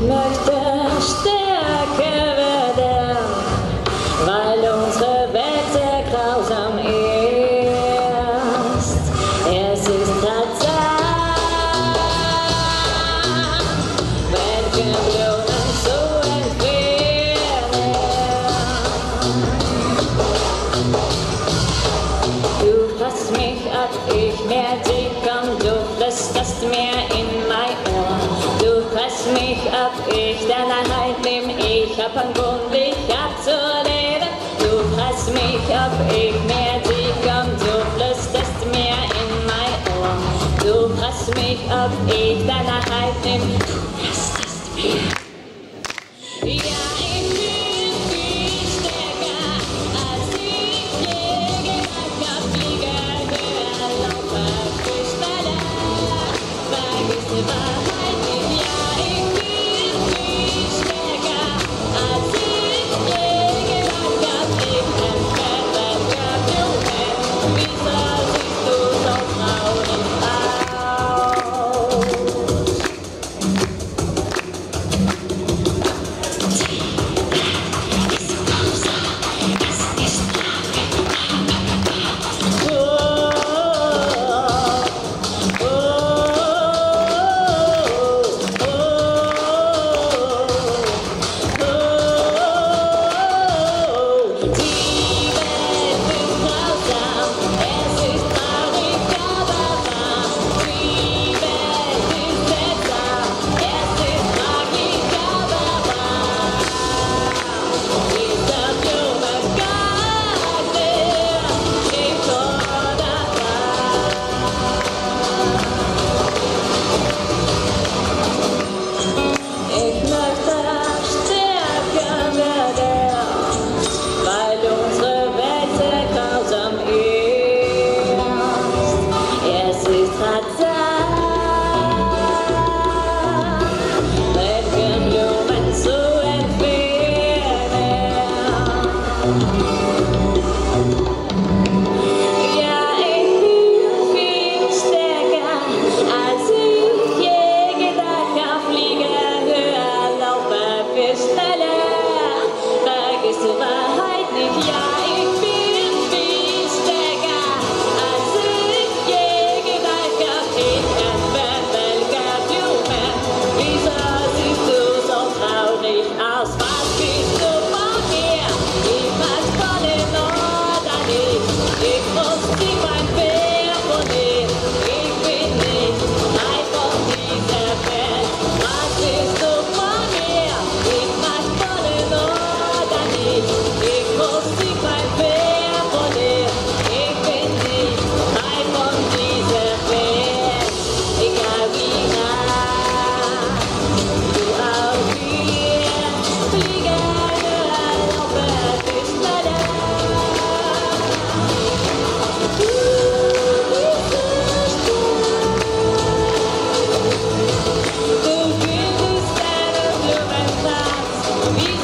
möchte stärker werden, weil unsere Welt sehr grausam ist. Es ist grausam, wenn wir Blumen so entfernen. Du fasst mich ab, ich merke dich. und ich hab zu reden. Du fragst mich, ob ich mehr dich komm, du flüsterst mir in mein Ohr. Du fragst mich, ob ich deine halt nimm, du flüsterst mir. Ja, Thank you. Peace.